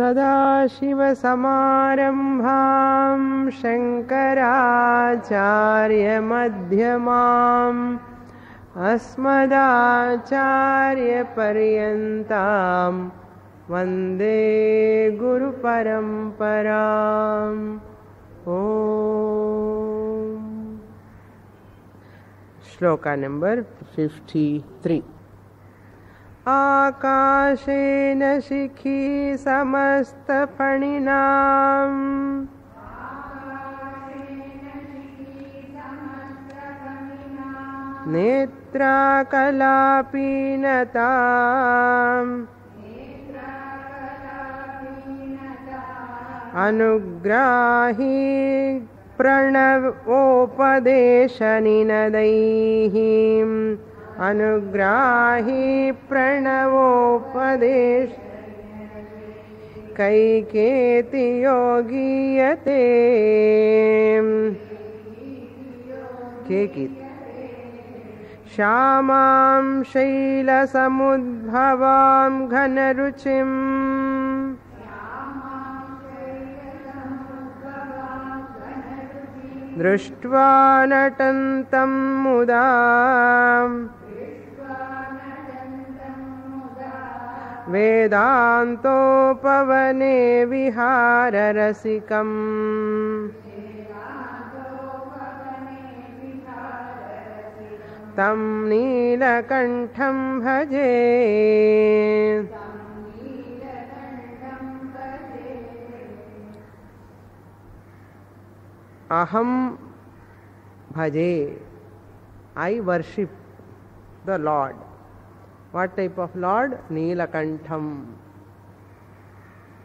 सदाशिवसमारम्भां शङ्कराचार्यमध्यमाम् अस्मदाचार्यपर्यन्तां वंदे गुरुपरम्पराम् ॐ। श्लोका नंबर 53 आकाशेन शिखी समस्तफणिनाम्। नेत्राकलापीनताम्। अनुग्राही प्रणवोपदेशनिनदैः अनुग्राही प्रणवोपदेश। कैकेति योगीयते केकित्। श्यामां शैलसमुद्भवां घनरुचिम्। दृष्ट्वा नटन्तं मुदा वेदान्तोपवने विहाररसिकम्। तं नीलकण्ठं भजे। अहं भजे। I worship the lord what type of lord? Neelakantham.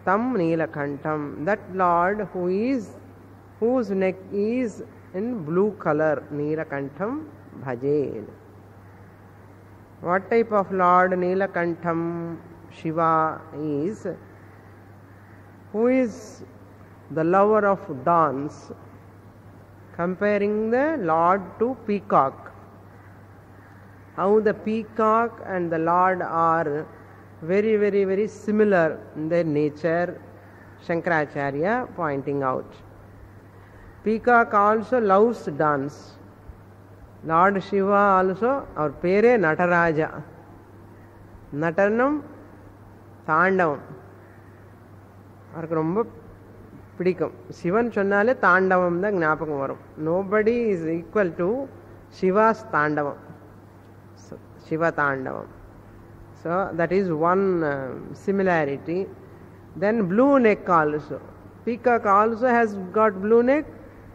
Tam neelakantham. That lord who is whose neck is in blue color neelakantham bhaje what type of lord neelakantham shiva is? Who is the lover of dance? Comparing the Lord to peacock How the peacock and the Lord are very, very, very similar in their nature, Shankaracharya pointing out. Peacock also loves dance. Lord Shiva also, our pere Nataraja. நட்டனம் தாண்டவம் அவருக்கு ரொம்ப பிடிக்கும் சிவன் சொன்னாலே தாண்டவம் தான் ஞாபகம் வரும் nobody is equal to Shiva's tandavam Shiva Tandavam. So that is one uh, similarity. Then blue neck also. Peacock also has got blue neck.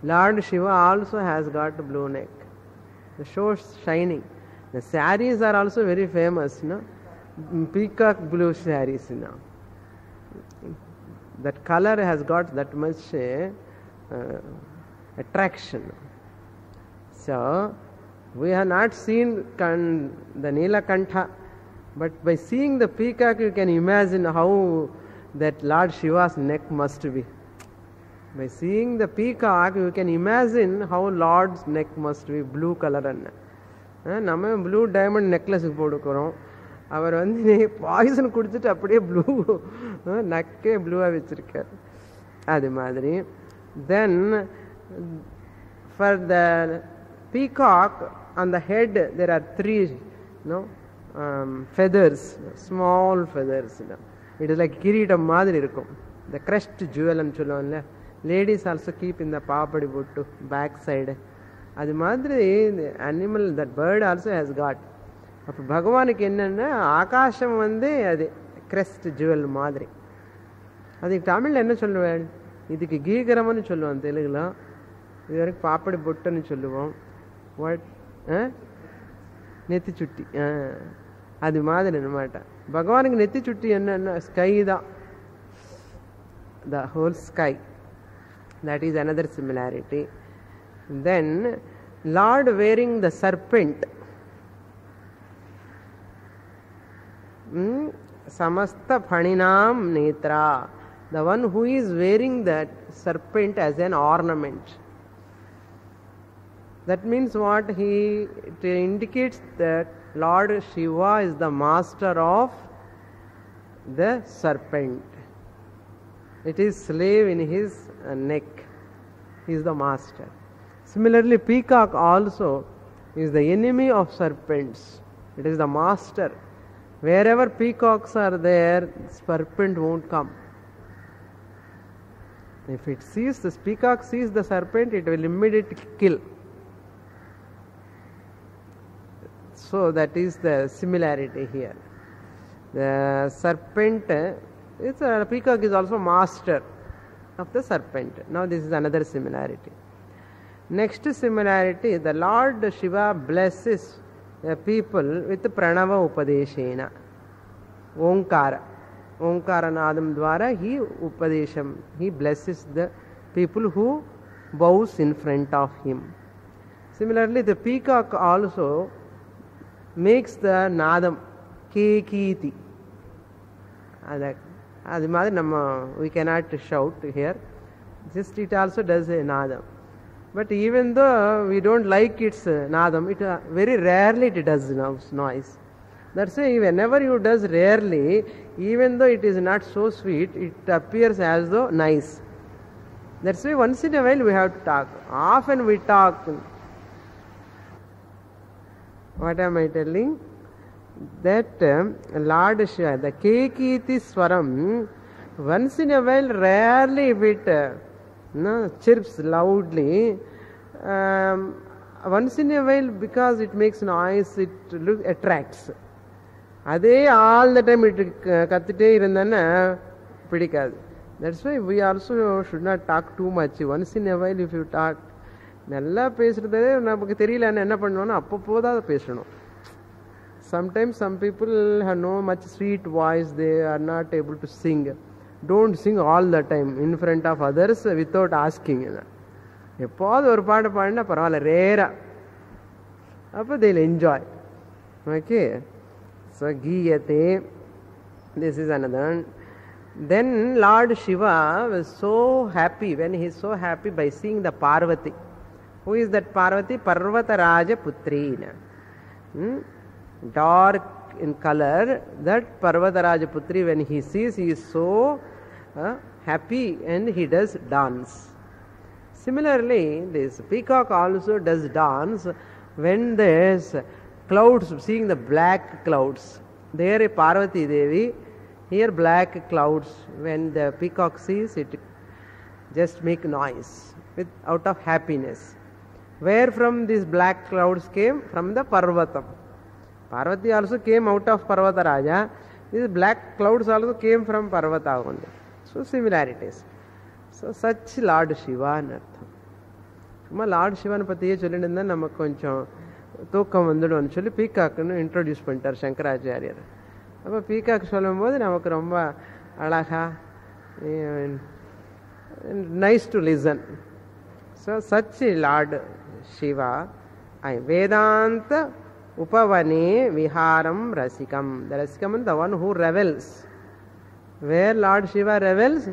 Lord Shiva also has got blue neck. The show shining. The saris are also very famous, no? Mm, peacock blue saris now. That color has got that much uh, uh attraction. So we have not seen kan, the Neelakantha, but by seeing the peacock, you can imagine how that Lord Shiva's neck must be. By seeing the peacock, you can imagine how Lord's neck must be blue color. நம்ம blue diamond நெக்லஸுக்கு போட்டுக்கிறோம் அவர் வந்து poison குடிச்சிட்டு அப்படியே blue நக்கே ப்ளூவாக வச்சிருக்கார் அது மாதிரி தென் ஃபார் த பீகாக் அந்த head there are three no feathers small feathers it is like கிரீடம் மாதிரி இருக்கும். இந்த கிரஸ்ட் ஜுவல்னு சொல்லுவோம்ல லேடிஸ் ஆல்சோ கீப் இந்த பாப்படி போட்டு பேக் சைடு அது மாதிரி animal that bird also has got அப்போ பகவானுக்கு என்னென்னா ஆகாசம் வந்து அது கிரெஸ்ட் ஜுவல் மாதிரி. அதுக்கு தமிழில் என்ன சொல்லுவேன் இதுக்கு கீகரம்னு சொல்லுவோம் தெலுங்குல. இது வரைக்கும் பாப்படி பொட்டுன்னு சொல்லுவோம். வாட் நெத்தி சுட்டி அது மாதிரி என்னமாட்டேன் பகவானுக்கு நெத்தி சுட்டி என்னன்னா ஸ்கை தான் the whole sky that is another similarity then Lord wearing the serpent samasta phaninam netra the one who is wearing that serpent as an ornament that means what he indicates that lord shiva is the master of the serpent It is slave in his uh, neck. He is the master. Similarly, peacock also is the enemy of serpents. It is the master. Wherever peacocks are there, serpent won't come. If it sees the peacock sees the serpent, it will immediately kill. So that is the similarity here. The serpent, it's a peacock is also master of the serpent. Now this is another similarity. Next similarity, the Lord Shiva blesses the people with pranava upadeshena. Omkara. Omkara nadam dwara he upadesham. He blesses the people who bows in front of him. Similarly, the peacock also makes the nadam கேகீதி அதை அது மாதிரி நம்ம we cannot shout here just it also does a nadam but even though we don't like its uh, nadam it uh, very rarely it does no- noise that's why whenever you does rarely even though it is not so sweet it appears as though nice that's why once in a while we have to talk often we talk what am i telling that um, Lord Shiva, the Kekiti Swaram, once in a while, rarely if it uh, no, chirps loudly, um, once in a while because it makes noise, it look, attracts. அதே all the time it கத்துட்டே இருந்தேன்னா பிடிக்காது that's why we also should not talk too much once in a while if you talk நல்லா பேசுகிறதே நமக்கு தெரியலன்னு என்ன பண்ணுவோன்னா அப்பப்போ தான் பேசணும். Sometimes some people have no much sweet voice they are not able to sing don't sing all the time in front of others without asking எப்போது ஒரு பாட்டு பாடினா பரவாயில்ல ரேராக அப்போ they'll enjoy okay so கீயத்தே this is another then lord Shiva was so happy when he is so happy by seeing who is that parvati? Parvataraja putrina hmm? dark in color that parvataraja putri when he sees he is so uh, happy and he does dance. Similarly this peacock also does dance when there's clouds seeing the black clouds. There parvati devi here black clouds when the peacock sees it just make noise with out of happiness where from these black clouds came from the parvatam parvati also came out of parvata raja these black clouds also came from parvata only so similarities so such lord shiva ன்னு அர்த்தம் சும்மா Lord சிவனை பற்றியே சொல்லிட்டு இருந்தா நமக்கு கொஞ்சம் தூக்கம் வந்துடும்னு சொல்லி பீகாக்குன்னு இன்ட்ரோடியூஸ் பண்ணிட்டார் சங்கராச்சாரியர் அப்போ பீகாக் சொல்லும்போது நமக்கு ரொம்ப அழகா nice to listen so such Lord Shiva, I Vedanta Upavani Viharam Rasikam. The rasikam in the one who revels. Where Lord Shiva revels?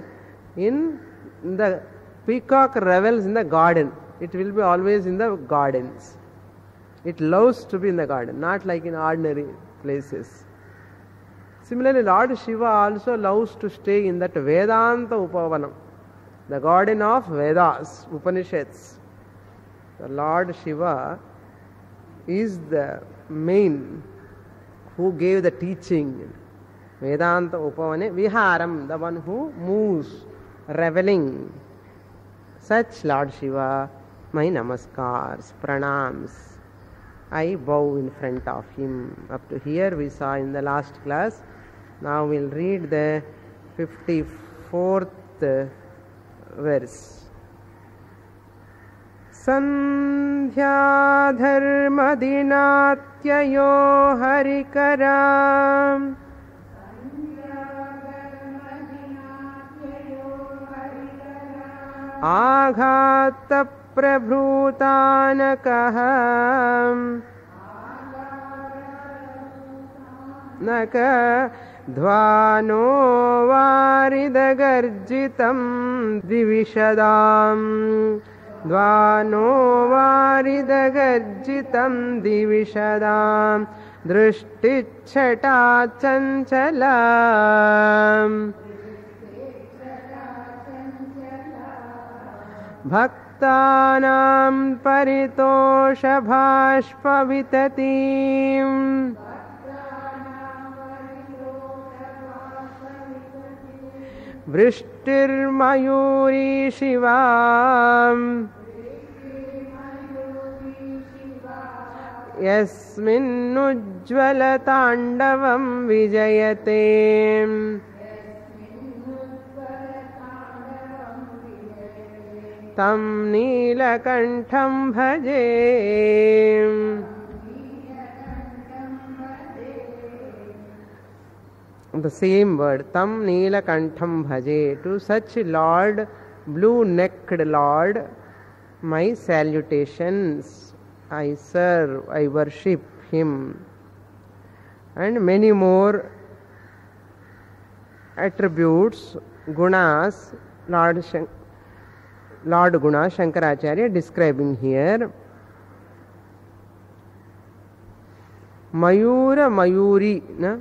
In the peacock revels in the garden. It will be always in the gardens. It loves to be in the garden, not like in ordinary places. Similarly, Lord Shiva also loves to stay in that Vedanta Upavanam, the garden of Vedas, Upanishads the lord shiva is the main who gave the teaching. Vedanta Upavane Viharam, the one who moves, reveling. Such Lord Shiva, my namaskars, pranams. I bow in front of him. Up to here we saw in the last class. Now we'll read the 54th verse. सन्ध्याधर्मदिनात्ययो हरिकरा। आघातप्रभृतानकः। नक ध्वानो वारिदगर्जितं द्विविशदाम् द्वानो वारिदगर्जितं दिविशदां दृष्टिच्छटा चञ्चला। भक्तानां परितोषभाष्पविततीम्। वृष्टिर्मयूरी शिवा यस्मिन्नुज्ज्वलताण्डवं विजयते। तं नीलकण्ठं भजे। The same word तम नीलकंठम भजे to such lord blue necked lord my salutations i serve i worship him and many more attributes gunas lord Shan- lord guna shankaracharya describing here mayura mayuri na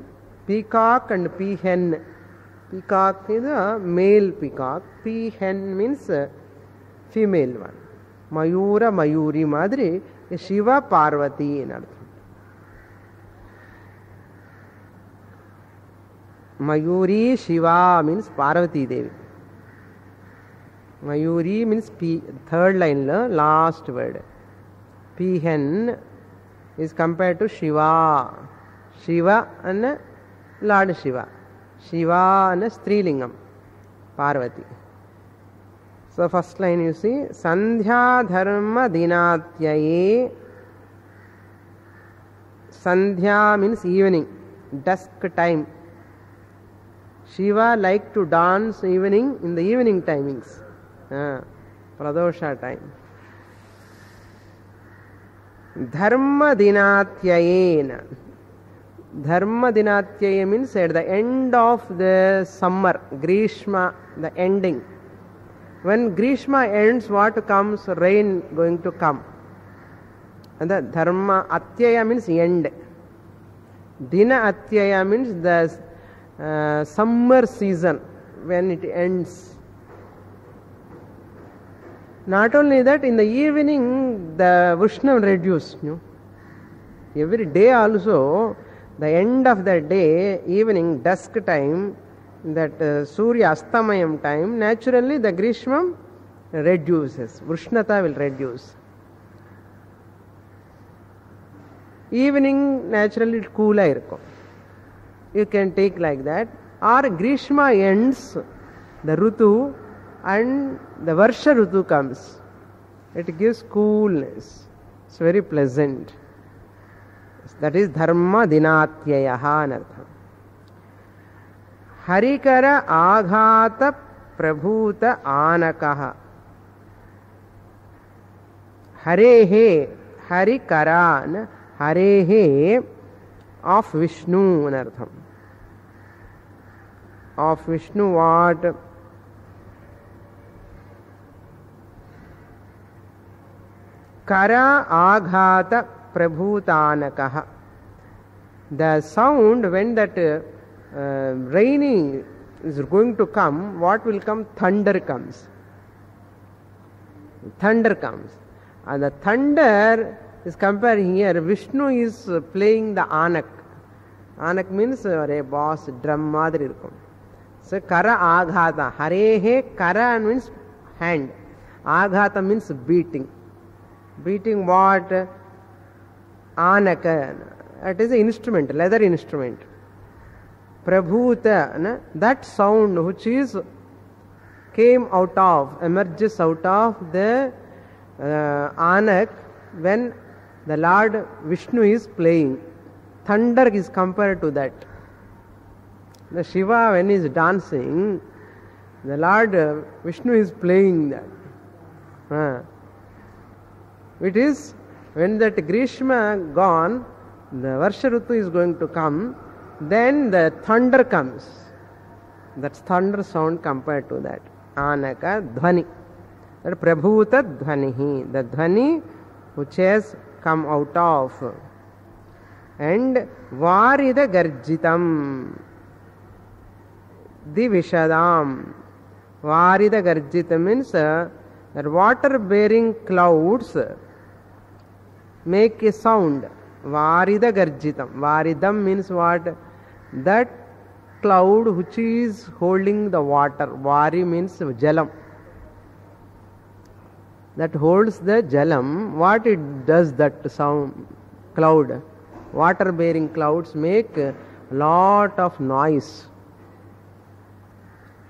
peacock and peahen peacock is a male peacock peahen means uh, female one mayura mayuri madri કે શિવ પાર્વતી એના અર્થ Mayuri Shiva means Parvati Devi Mayuri means પી third લાઇનలో last word peahen is compared to Shiva Shiva అన్న lord Shiva Shiva అన్న స్త్రీలింగం Parvati So first line you see Sandhya Dharma Dinatyaye. Sandhya means evening, dusk time. Shiva like to dance evening in the evening timings. Ah, Pradosha time. Dharma Dinatyayena. Dharma Dinatyaya means at the end of the summer, Grishma, the ending. When Grishma ends, what comes? Rain going to come. And the Gharma Atyaya means end. Dina Atyaya means the uh, summer season when it ends. Not only that, in the evening the Vishnu reduce. You know. Every day also, the end of the day, evening, dusk time, that uh, Surya Astamayam time, naturally the Grishmam reduces. Vrishnata will reduce. Evening naturally it cool irukkum. You can take like that. Or Grishma ends, the Rutu and the Varsha Rutu comes. It gives coolness. It's very pleasant. That is Dharma Dinatyaya. हरिकर आघात प्रभूत आनक। हरे हे हरिकरा हरे हे of Vishnu अनर्थम् of Vishnu वाट कर आघात प्रभूतानक। The sound when that uh, raining is going to come, what will come? Thunder comes. Thunder comes. And the thunder is compared here. Vishnu is playing the anak. Anak means or a boss, drum madri. So kara aghata. Harehe kara means hand. Aghata means beating. Beating what? Anak. It is an instrument, leather instrument. Prabhuta, na? that sound which is came out of, emerges out of the uh, Anak when the Lord Vishnu is playing. Thunder is compared to that. The Shiva when he is dancing, the Lord Vishnu is playing that. Uh, it is when that Grishma gone, the Varsha Rutu is going to come, then the thunder comes. That's thunder sound compared to that. Anaka Dhvani. That Prabhuta Dhvanihi. The Dhvani which has come out of. And Varida Garjitam. Divishadam. Varida Garjita means uh, that water bearing clouds make a sound. Varida Garjitam. Varidam means what? That cloud which is holding the water. Vari means jalam. That holds the jalam. What it does that sound? Cloud. Water bearing clouds make a lot of noise.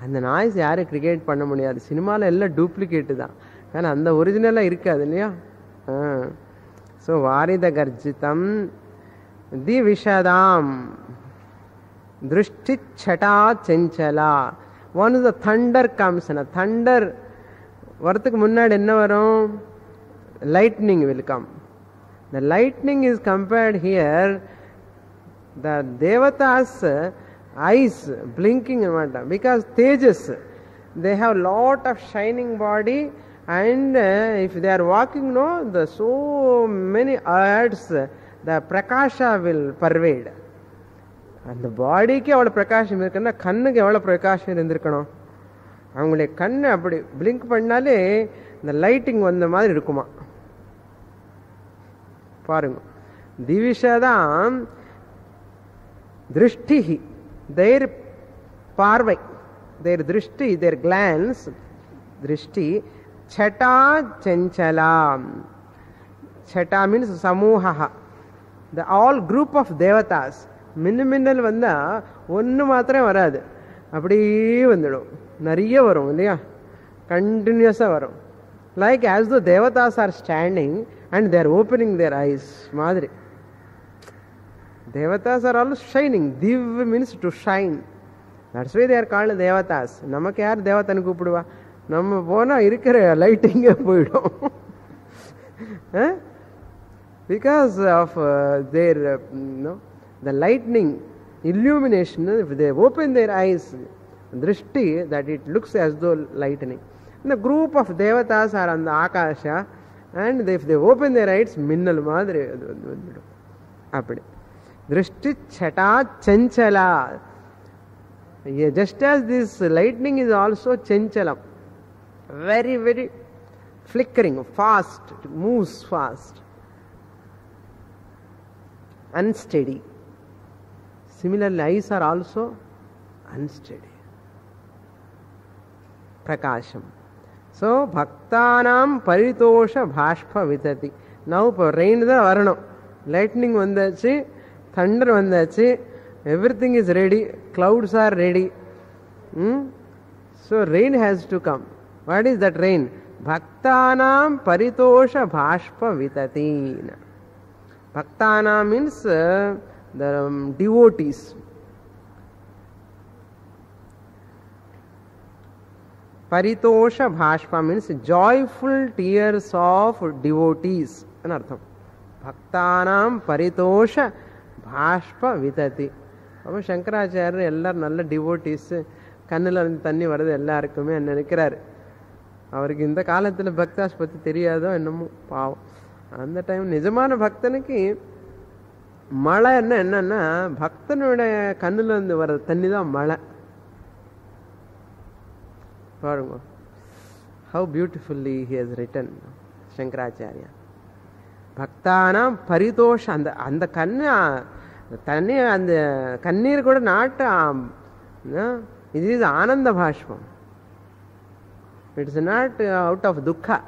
அந்த noise யாரும் cricket பண்ண முடியாது சினிமாவில் எல்லாம் duplicate தான் ஆனால் அந்த ஒரிஜினலாக இருக்காது இல்லையா ஸோ வாரித கர்ஜிதம் தி விஷதாம் திருஷ்டி சட்டா செஞ்சலா ஒன் த தண்டர் கம்ஸ் தண்டர் வரத்துக்கு முன்னாடி என்ன வரும் lightning will come the lightning is compared here the Devadas eyes blinking అనమాట because tejas they have lot of shining body and uh, if they are walking no the so many hours the prakasha will pervade அந்த பாடிக்கு எவ்வளோ பிரகாசம் இருக்குன்னா கண்ணுக்கு எவ்வளோ பிரகாஷம் இருந்திருக்கணும். அவங்களுடைய கண்ணு அப்படி பிளிங்க் பண்ணாலே இந்த லைட்டிங் வந்த மாதிரி இருக்குமா? பாருங்க. திவிஷதான் திருஷ்டி தேர் பார்வை தேர் திருஷ்டி தேர் கிளான்ஸ் திருஷ்டி சட்டா செஞ்சலா சட்டா means சமூகா the all group of devatas மின்னு மின்னல் வந்தால் ஒன்று மாத்திரம் வராது அப்படியே வந்துடும் நிறைய வரும் இல்லையா கண்டினியூஸாக வரும் like as the Devadas are standing and there opening their eyes மாதிரி Devadas are also shining திவ் means to shine that's way there called Devadas நமக்கு யார் தேவதான்னு கூப்பிடுவா நம்ம போனால் இருக்கிற லைட்டிங்கே போயிடும் because of their no the lightning illumination, if they open their eyes, drishti, that it looks as though lightning. And group of devatas are on the akasha, and if they open their eyes, minnal madre appadi. Drishti chata chanchala. Yeah, just as this lightning is also chanchalam, very, very flickering, fast, moves fast, unsteady. Similarly, eyes are also unsteady. Prakasham. So, Bhaktanam Paritosha Bhashpa Vitati. Now, rain the Varnam. Lightning vandachi, thunder vandachi, everything is ready, clouds are ready. Hmm? So, rain has to come. What is that rain? Bhaktanam Paritosha Bhashpa Vitati. Bhaktanam means. Uh, the um, devotees paritosha bhashpa means joyful tears of devotees అని అర్థం భక్తానాం పరితోష பாஷ்ப விததி அப்போ சங்கராச்சாரியர் எல்லாரும் நல்ல devotees கண்ணில் இருந்து தண்ணி வருது எல்லாருக்குமே நினைக்கிறாரு அவருக்கு இந்த காலத்தில் பக்தாஸ் பற்றி தெரியாதோ என்னமோ பாவம் அந்த டைம் நிஜமான பக்தனுக்கு மழை என்ன என்னன்னா பக்தனுடைய கண்ணில் இருந்து வர்ற தண்ணி தான் மழை. பாருங்க. How beautifully he has written Shankaracharya பக்தானாம் பரிதோஷம். அந்த அந்த கண்ணு தண்ணி அந்த கண்ணீர் கூட நாட்டு இது is ananda bashpam. It's not out of dukha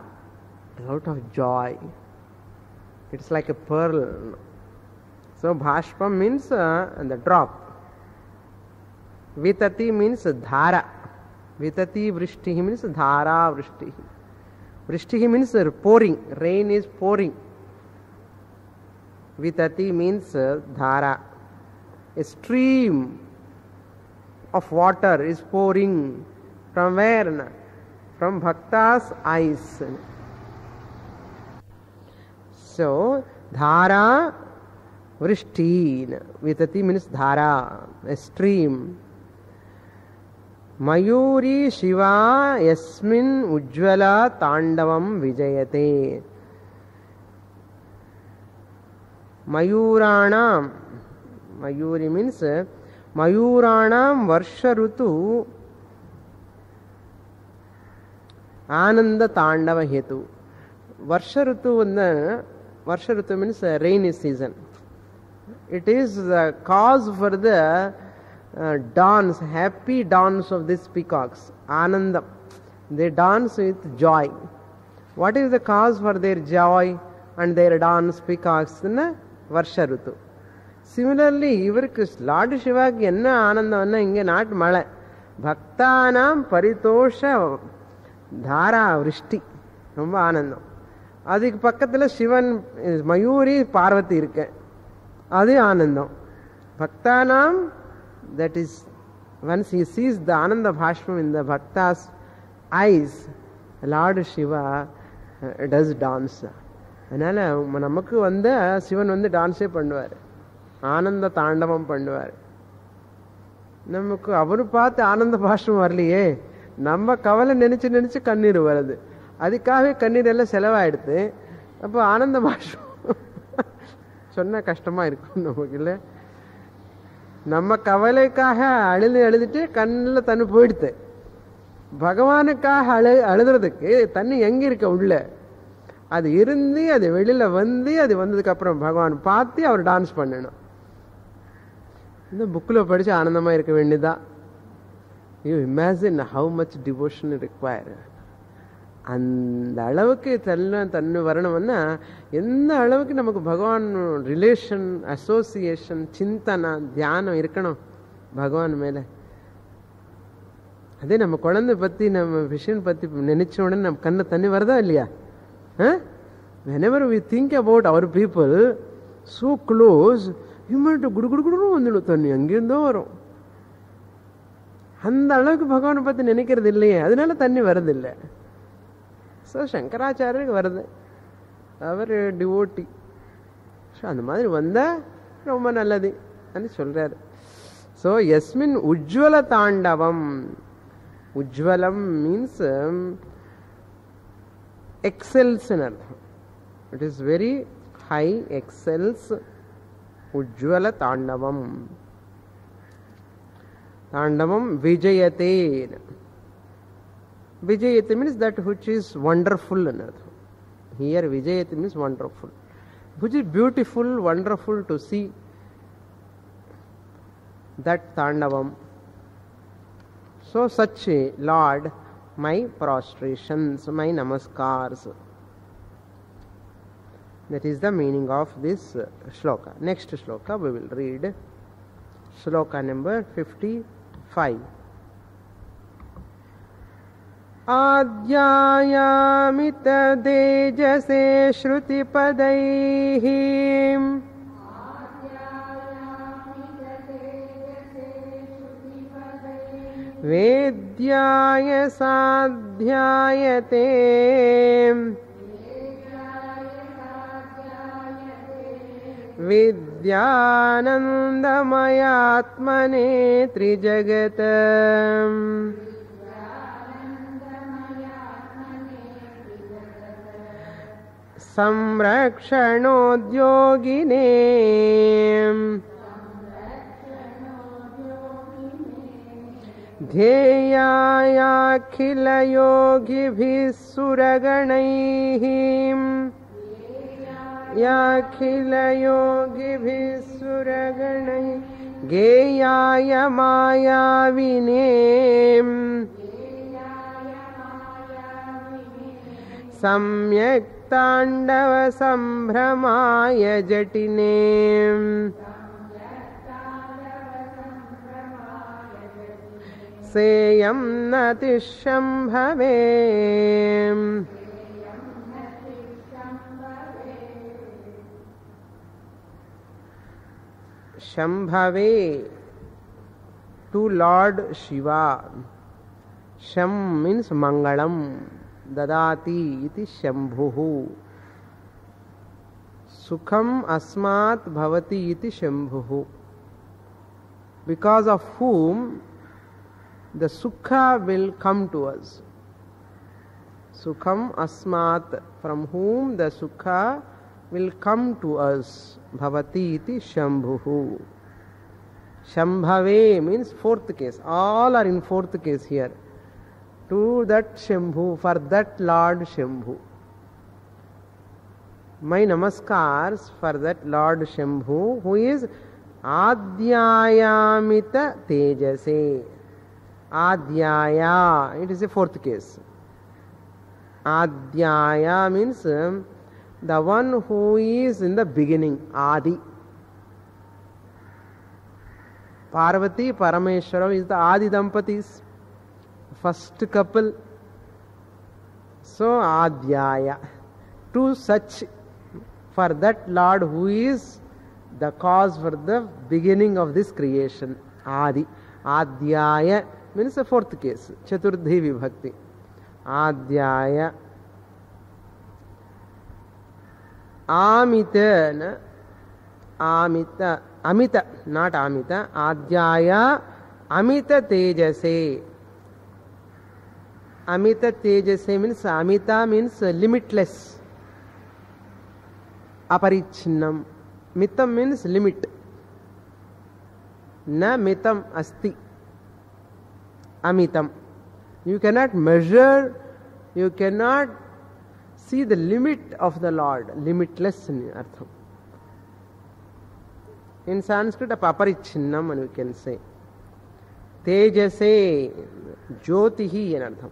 out of joy it's like a pearl So bhashpam means uh, the drop. Vitati means dhara. Vitati vrishtihi means dhara vrishtihi. Vrishtihi means pouring. Rain is pouring. Vitati means uh, dhara. A stream of water is pouring from where? From bhakta's eyes. So, dhara vrishti. Vitati means dhara, a stream. Mayuri Shiva यस्मिन् उज्ज्वला ताण्डवं विजयते मयूराणां Mayuri means मयूराणां वर्षऋतु ಆನಂದ ತಾಂಡವ ಹೇತು ವರ್ಷ ಋತುವನ್ನ ವರ್ಷ ಋತು means rainy season It is the cause for the uh, dance, happy dance of these peacocks, anandam. They dance with joy. What is the cause for their joy and their dance peacocks? ವರ್ಷಋತು similarly ಇವருக்கு lord ಶಿವಾಗೆ ಎನ್ನ ಆನಂದವನ್ನು ಹಿಂಗೆ not ಮಳೆ பக்தானாம் பரிதோஷ தாரா விருஷ்டி ரொம்ப ஆனந்தம் அதுக்கு பக்கத்தில் சிவன் மயூரி பார்வதி இருக்கேன் அது ஆனந்தம். பக்தானாம் that is once he sees the ananda bashpam in the bhaktas eyes lord Shiva does dance அதனால் நமக்கு வந்து சிவன் வந்து டான்ஸே பண்ணுவார். ஆனந்த தாண்டவம் பண்ணுவார். நமக்கு அவரு பார்த்து ஆனந்த பாஷ்பம் வரலையே. நம்ம கவலை நினச்சி நினச்சி கண்ணீர் வருது. அதுக்காகவே கண்ணீர் எல்லாம் செலவாயிடுது. அப்போ ஆனந்த பாஷ்பம் சொன்ன கஷ்டமா இருக்கும் நமக்கு இல்லை? நம்ம கவலைக்காக அழுது அழுதுட்டு கண்ணில் தண்ணி போயிடுத்து பகவானுக்காக அழு அழுதுறதுக்கு தண்ணி எங்க இருக்க உள்ள? அது இருந்து அது வெளியில் வந்து அது வந்ததுக்கு அப்புறம் பகவான் பார்த்து அவர் டான்ஸ் பண்ணணும். இந்த புக்கில் படிச்சு ஆனந்தமா இருக்க வேண்டியதான் you imagine how much devotion require அந்த அளவுக்கு தன்ன தன்னு வரணும்னா எந்த அளவுக்கு நமக்கு பகவான் ரிலேஷன் அசோசியேஷன் சிந்தனா தியானம் இருக்கணும் பகவான் மேலே. அதே நம்ம குழந்தை பற்றி நம்ம விஷயம் பற்றி நினச்ச உடனே நம்ம கண்ணை தண்ணி வருதா இல்லையா? Whenever we think about our people so close இம்மட்டு குடு குடு குடுன்னு வந்துடும். தண்ணி அங்கேருந்தோ வரும். அந்த அளவுக்கு பகவானை பற்றி நினைக்கிறது இல்லையே. அதனால தண்ணி வரதில்லை ஸோ சங்கராச்சாரியருக்கு வருது அவர் டிவோட்டி ஸோ அந்த மாதிரி வந்தால் ரொம்ப நல்லது. அப்படின்னு சொல்கிறார் ஸோ எஸ்மின் உஜ்வல தாண்டவம் உஜ்வலம் மீன்ஸ் எக்ஸெல்ஸ்னு அர்த்தம் it is very high excels உஜ்வல தாண்டவம் தாண்டவம் விஜயத்தே Vijayati means that which is wonderful. Here Vijayati means wonderful. Which is beautiful, wonderful to see. That Tandavam. So such a Lord, my prostrations, my namaskars. That is the meaning of this shloka. Next shloka we will read. Shloka number 55. आद्यायामितदेजसे श्रुतिपदैः वेद्याय साध्यायते। विद्यानन्दमयात्मने त्रिजगत् संरक्षणोद्योगिने। ध्येयायाखिलयोगिभिः सुरगणैः याखिलयोगिभिः सुरगणैः गेयाय मायाविने। सम्यक् ताण्डवसम्भ्रमाय जटिने। सेयं नतिशम्भवे शम्भवे to lord Shiva शं means मङ्गलम् ददाती शंभु सुखम अस्मात् Shambhu because of whom the sukh will come to us सुखम अस्मात् from whom the sukh will come to us भवति Shambhu शंभवे means fourth case all are in fourth case here to that Shambhu, for that Lord Shambhu. My namaskars for that Lord Shambhu, who is Adhyayamita Tejase. Adhyaya, it is a fourth case. Adhyaya means um, the one who is in the beginning, Adi. Parvati Parameshwara is the Adi Dampatis, first couple. So Adhyaya. To such, for that Lord who is the cause for the beginning of this creation, Adi. Adhyaya means the fourth case, Chaturdhi Vibhakti. Adhyaya. Amita, na? Amita, Amita, not Amita, Adhyaya Amita Tejase. Amita Tejase means Amita means limitless. Aparichinam. Mitam means limit. Na mitam asti. Amitam. You cannot measure, you cannot see the limit of the Lord. Limitless in artham. In Sanskrit, aparichinnam, and we can say. Tejase, jyotihi in artham.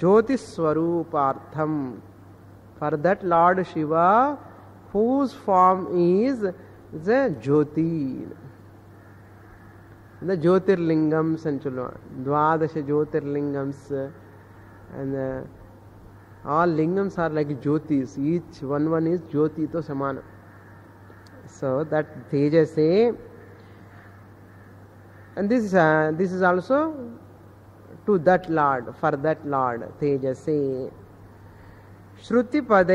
ज्योति स्वरूपार्थम for that lord Shiva whose form is the jyoti the ज्योतिर्लिंगम्स द्वादश ज्योतिर्लिंगम्स and all లింగమ్స్ are like జ్యోతిస్ each one one is జ్యోతితో సమానం so that తేజసే and this this is also to that lord for that lord तेजसे श्रुतिपद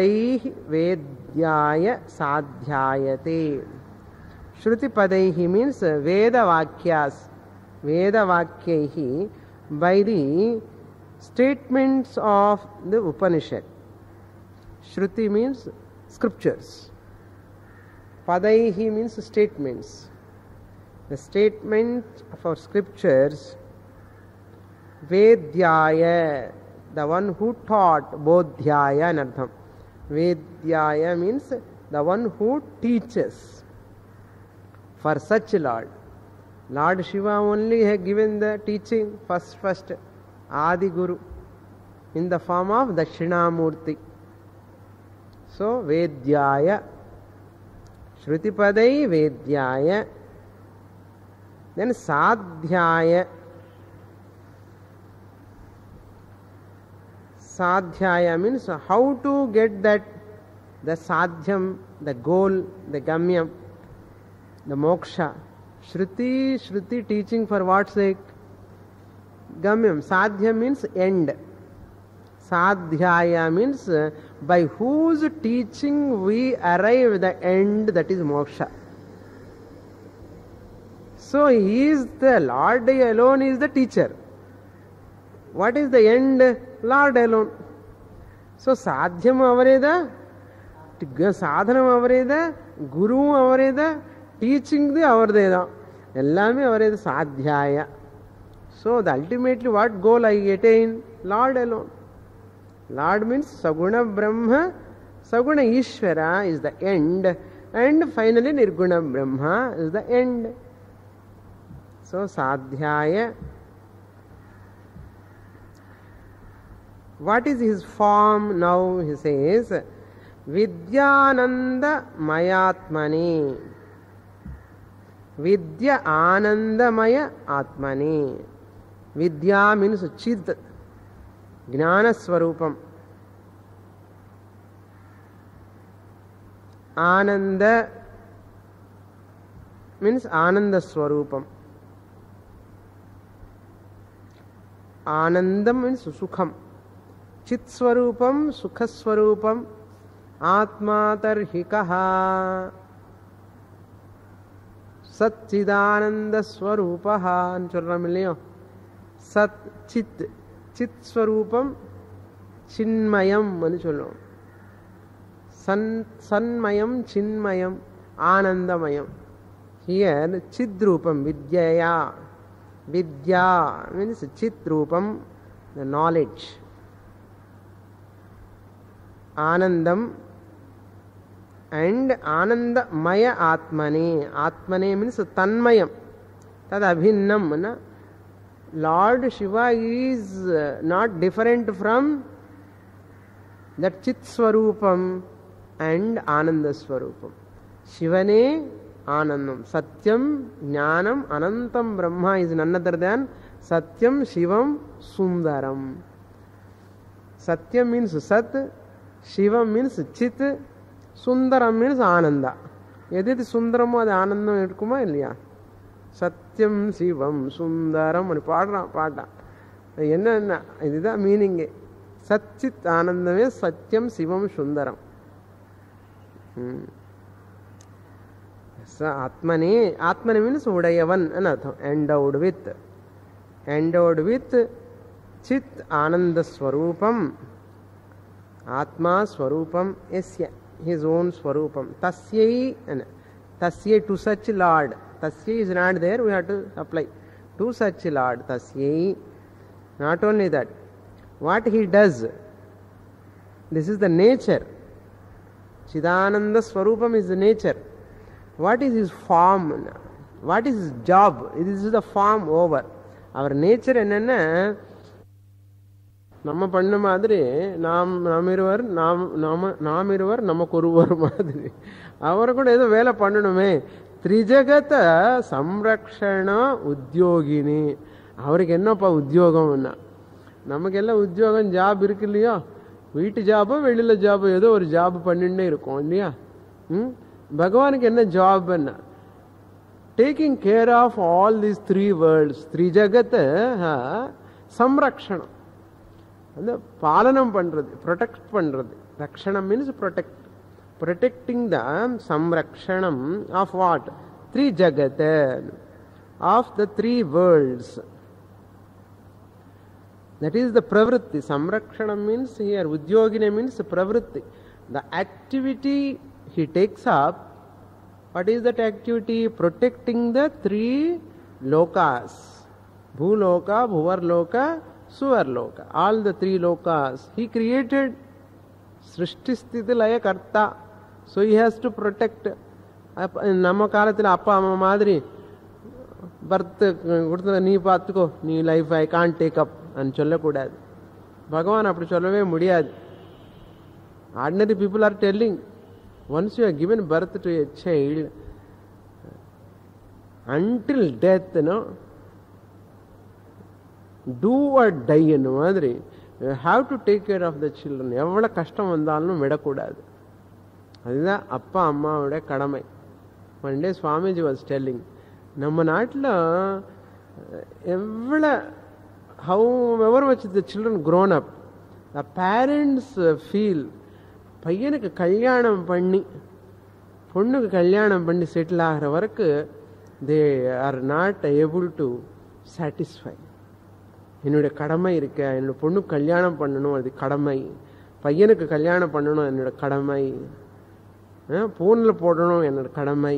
वेद्याय साध्यायते श्रुतिपद means वेदवाक्या वेदवाक्य by the statements of the Upanishad Shruti means scriptures पद means statements the statement for scriptures वेद्याय the one who taught बोध्याय in वेद्याय means the one who teaches for such lord lord Shiva only has given the teaching first first Adi Guru in the form of Dakshinamurthy so वेद्याय श्रुतिपद वेद्याय then साध्याय Sadhyaya means how to get that, the Sadhyam, the goal, the Gamyam, the Moksha. Shruti, Shruti teaching for what sake? Gamyam. Sadhya means end. Sadhyaya means uh, by whose teaching we arrive the end that is moksha. So he is the Lord alone is the teacher. What is the end? Lord alone so సాధ్యం అవరేదా சாதனம் அவரே தான் குருவும் அவரே தான் டீச்சிங்து அவரதே தான் எல்லாமே அவரே தான் சாத்தியாய so the ultimately what goal I attain lord alone lord means Saguna Brahma Saguna Ishwara is the end and finally Nirguna Brahma is the end so சாத்தியாய What is his form now? He says, Vidyananda Mayatmani. Vidya Anandamaya Atmani. Vidya means Chid, Jnana Swarupam. ఆనంద means ఆనంద స్వరూపం ఆనందం means సుఖం चित्स्वरूपम सुखस्वरूपम आत्मा तर्हि कहा सच्चिदानंद स्वरूप चल मिलियो सत् चित् चित् स्वरूपम चिन्मयम चलो सन् सन्मयम चिन्मयम आनंदमयम हियर चिद्रूपम विद्यया विद्या मीन्स चिद्रूपम द नॉलेज आनंदम एंड आनंदमय आत्मने आत्मने मीन्स तन्मयम, तद अभिन्नम, न? Lord Shiva is not different from that चित स्वरूपम एंड आनंद स्वरूप शिवने ಆನಂದಂ सत्यम ज्ञानम ಅನಂತಂ Brahma is none other than सत्यम ಶಿವಂ ಸುಂದರಂ சிவம் மீன்ஸ் சித்து சுந்தரம் மீன்ஸ் ஆனந்தா எது எது சுந்தரமோ அது ஆனந்தம் இருக்குமா இல்லையா சத்தியம் சிவம் சுந்தரம் அப்படி பாடுறான் பாட்டான் என்னென்ன இதுதான் மீனிங்கு சச்சித் ஆனந்தமே சத்தியம் சிவம் சுந்தரம் ஆத்மனி ஆத்மனி மீன்ஸ் உடையவன் அர்த்தம் எண்டவுட் வித் எண்டவுட் வித் சித் ஆனந்தஸ்வரூபம் ஆத்மா ஸ்வரூபம் எஸ்ய ஹிஸ் ஓன் ஸ்வரூபம் தஸ்யை தஸ்யை to such lord தஸ்யை is not there we have to apply to such lord தஸ்யை not only that what he does this is the nature சிதானந்த ஸ்வரூபம் is the nature what is is form what is is job இது is the form over our nature என்னென்னா நம்ம பண்ண மாதிரி நாம் நம்ம இருவர் நாம் நம்ம நாம் இருவர் நமக்கு ஒருவர் மாதிரி. அவரை கூட ஏதோ வேலை பண்ணணுமே. திரிஜகத சம்ரக்ஷண உத்தியோகினி அவருக்கு என்னப்பா உத்தியோகம்னா நமக்கெல்லாம் உத்தியோகம் ஜாப் இருக்கு இல்லையா? வீட்டு ஜாபோ வெளியில் ஜாபோ ஏதோ ஒரு ஜாப் பண்ணிட்டு இருக்கும் இல்லையா? ம்? பகவானுக்கு என்ன ஜாப் என்ன taking care of all these three worlds three ஜகத்தை சம்ரக்ஷணம். அந்த பாலனம் பண்றது ப்ரொடெக்ட் பண்றது ரக்ஷணம் means protect protecting the சம்ரக்ஷணம் of what three Jagat of the three world's that is the pravritti samrakshanam means here udyogine means pravritti the activity he takes up what is that activity protecting the three lokas bhuloka bhuvarloka suvarloka all the three lokas he created srishti sthiti laya karta so he has to protect நம்ம காலத்தில் அப்பா அம்மா மாதிரி birth கொடுத்த நீ பார்த்துக்கோ நீ life I can take up అని சொல்லக்கூடாது பகவான் அப்படி சொல்லவே முடியாது ordinary people are telling once you are given birth to a child until death you to at die என்ன மாதிரி have to take care of the children எவ்வளோ கஷ்டம் வந்தாலும் விடக்கூடாது. அதுதான் அப்பா அம்மாவோட கடமை. One day Swamiji was telling நம்ம நாட்டில் எவ்வளோ ஹவு எவர் வச்சு the children grown up the parents feel பையனுக்கு கல்யாணம் பண்ணி பொண்ணுக்கு கல்யாணம் பண்ணி செட்டில் ஆகிற வரைக்கும் they are not able to satisfy என்னுடைய கடமை இருக்க என்னோட பொண்ணுக்கு கல்யாணம் பண்ணணும் அது கடமை. பையனுக்கு கல்யாணம் பண்ணணும் என்னோட கடமை. ஃபோனில் போடணும் என்னோட கடமை.